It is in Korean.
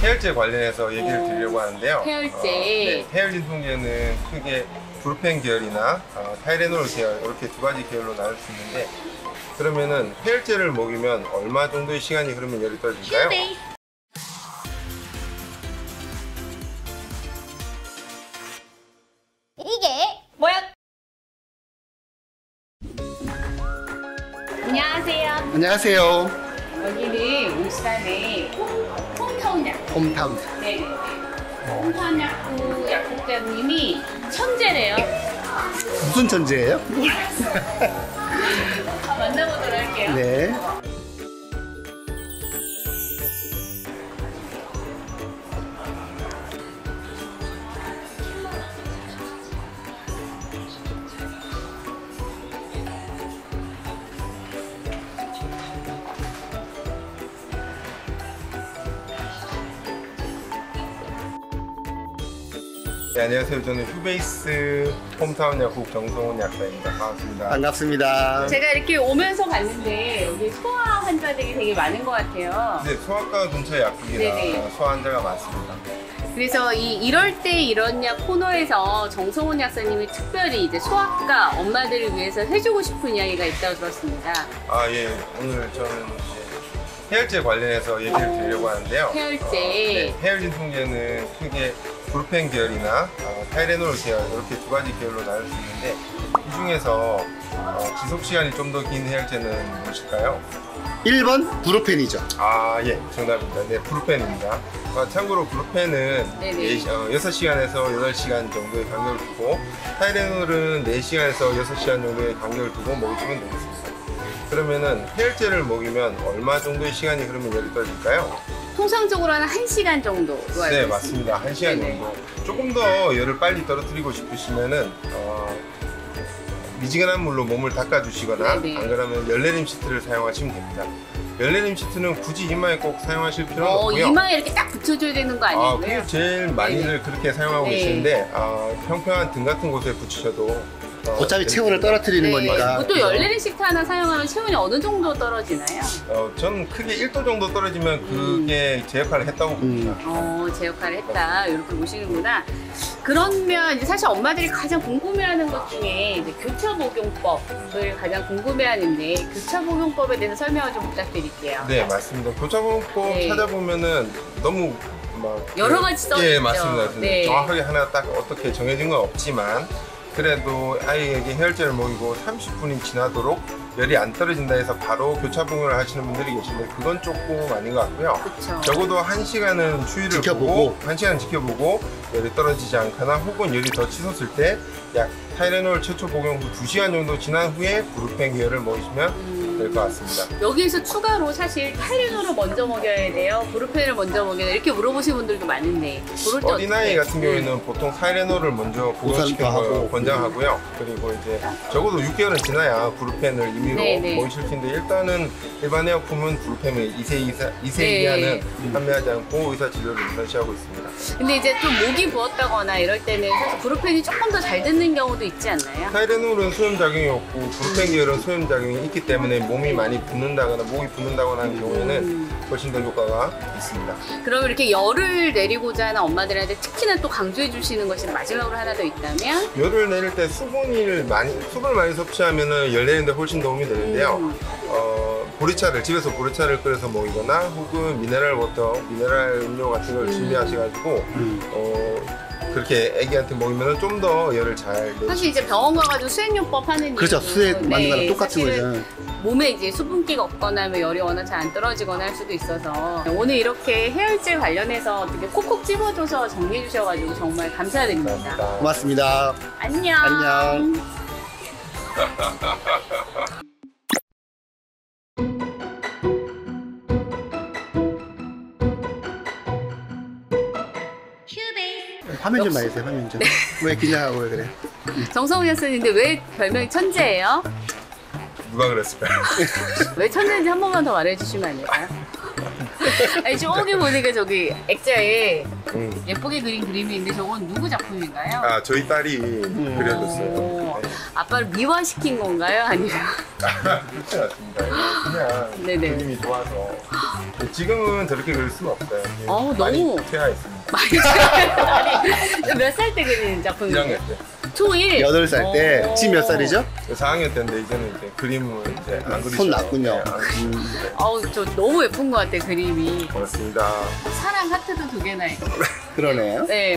해열제 관련해서 얘기를 어, 드리려고 하는데요. 해열제. 네, 해열 진통제는 크게 브루펜 계열이나 어, 타이레놀 계열 이렇게 두 가지 계열로 나눌 수 있는데 그러면은 해열제를 먹이면 얼마 정도의 시간이 흐르면 열이 떨어질까요? 이게 뭐야? 안녕하세요. 안녕하세요. 여기는 울산의 홈타운 약국. 홈타운. 네네네. 홈타운 약국 약국장님이 천재래요. 무슨 천재예요? 만나보도록 할게요. 네. 네, 안녕하세요. 저는 휴베이스 홈타운 약국 정성훈 약사입니다. 반갑습니다. 반갑습니다. 제가 이렇게 오면서 봤는데 여기 소아 환자들이 되게 많은 것 같아요. 네, 소아과 근처 약국이라 네네. 소아 환자가 많습니다. 그래서 이 이럴 때 이런 약 코너에서 정성훈 약사님이 특별히 이제 소아과 엄마들을 위해서 해주고 싶은 이야기가 있다고 들었습니다. 아, 예. 오늘 저는 이제 해열제 관련해서 얘기를 드리려고 하는데요. 해열제. 네, 해열 진통제는 크게 브루펜 계열이나 어, 타이레놀 계열 이렇게 두 가지 계열로 나눌 수 있는데 이 중에서 어, 지속 시간이 좀 더 긴 해열제는 무엇일까요? 1번 브루펜이죠. 아, 예, 정답입니다. 네, 브루펜입니다. 아, 참고로 브루펜은 네네. 6시간에서 8시간 정도의 간격을 두고 타이레놀은 4시간에서 6시간 정도의 간격을 두고 먹이시면 되겠습니다. 그러면은 해열제를 먹이면 얼마 정도의 시간이 흐르면 열이 떨어질까요? 통상적으로는 1시간 정도로 알고 네, 있습니다. 맞습니다. 한 시간 네네. 정도. 조금 더 열을 빨리 떨어뜨리고 싶으시면은 어, 미지근한 물로 몸을 닦아주시거나 네네. 안 그러면 열내림 시트를 사용하시면 됩니다. 열내림 시트는 굳이 이마에 꼭 사용하실 필요는 어, 없고요. 이마에 이렇게 딱 붙여줘야 되는 거 아, 아니고요? 그게 제일 많이들 그렇게 사용하고 네. 계시는데 아, 평평한 등 같은 곳에 붙이셔도 어, 어차피 체온을 떨어뜨리는 네. 거니까. 보통 열내린 시트 하나 사용하면 체온이 어느 정도 떨어지나요? 어, 저는 크게 1도 정도 떨어지면 그게 제 역할을 했다고 봅니다. 어, 제 역할을 했다. 이렇게 보시는구나. 그러면 이제 사실 엄마들이 가장 궁금해하는 것 중에 이제 교차 복용법을 가장 궁금해하는데 교차 복용법에 대해서 설명을 좀 부탁드릴게요. 네, 맞습니다. 교차보험법 네. 찾아보면은 너무 막 여러 가지 써 예, 있죠. 맞습니다. 네. 정확하게 하나 딱 어떻게 정해진 건 없지만 그래도 아이에게 해열제를 먹이고 30분이 지나도록 열이 안 떨어진다 해서 바로 교차복용을 하시는 분들이 계신데 그건 조금 아닌 것 같고요. 그렇죠. 적어도 한 시간은 추위를 지켜보고. 보고 한 시간 지켜보고 열이 떨어지지 않거나 혹은 열이 더 치솟을 때 약 타이레놀 최초 복용 후 2시간 정도 지난 후에 브루펜 계열을 먹이시면 될 것 같습니다. 여기에서 추가로 사실 타이레놀을 먼저 먹여야 돼요. 브루펜을 먼저 먹여야 돼요. 이렇게 물어보시는 분들도 많은데 그럴 때 어린아이? 같은 경우에는 보통 타이레놀을 먼저 하고. 권장하고요. 그리고 이제 적어도 6개월은 지나야 브루펜을 임의로 네, 네. 먹이실 텐데 일단은 일반 의약품은 브루펜을 2세, 이사, 2세 네. 이하는 판매하지 않고 의사 진료를 우선시하고 있습니다. 근데 이제 좀 목이 부었다거나 이럴 때는 사실 브루펜이 조금 더 잘 듣는 경우도 있지 않나요? 타이레놀은 소염작용이 없고 브루펜 계열은 소염작용이 있기 때문에 몸이 많이 붓는다거나 목이 붓는다거나 하는 경우에는 훨씬 더 효과가 있습니다. 그럼 이렇게 열을 내리고자 하는 엄마들한테 특히나 또 강조해 주시는 것이 마지막으로 하나 더 있다면 열을 내릴 때 수분을 많이 수분을 많이 섭취하면은 열 내리는데 훨씬 도움이 되는데요. 음. 어, 보리차를 집에서 보리차를 끓여서 먹이거나 혹은 미네랄 water, 미네랄 음료 같은 걸 음. 준비하셔가지고 음. 어, 그렇게 아기한테 먹이면 좀 더 열을 잘 내. 사실 이제 병원 가가지고 수액요법 하는 그렇죠. 수액 맞는 네, 거랑 똑같은 거죠. 몸에 이제 수분기가 없거나 뭐 열이 워낙 잘 안 떨어지거나 할 수도 있어서 오늘 이렇게 해열제 관련해서 어떻게 콕콕 집어줘서 정리해 주셔가지고 정말 감사드립니다. 감사합니다. 고맙습니다. 안녕. 안녕. 화면 좀 역시. 봐주세요, 화면 좀. 왜 긴장하고 왜 그래? 정성훈 교수님인데 왜 별명이 천재예요? 누가 그랬을까요? 왜 천재인지 한 번만 더 말해주시면 안 될까요? 아니 저기 보니까 저기 액자에 음. 예쁘게 그린 그림이 있는데 저건 누구 작품인가요? 아 저희 딸이 그려줬어요. 오, 네. 아빠를 미화시킨 건가요? 아니면 그렇지 않습니다. 그냥 네네. 그림이 좋아서 지금은 저렇게 그릴 수가 없어요. 어우, 많이 너무- 퇴화했습니다. 많이 아니 몇 살 때 그린 작품이에요? 1학년 때. 초1? 여덟 살 때, 지금 몇 살이죠? 4학년 때인데 이제는 이제 그림을 이제 안 그리시고 손 났군요. 네, 안 네. 어우 저 너무 예쁜 것 같아 그림이 고맙습니다. 사랑 하트도 두 개나 있고 그러네요. 네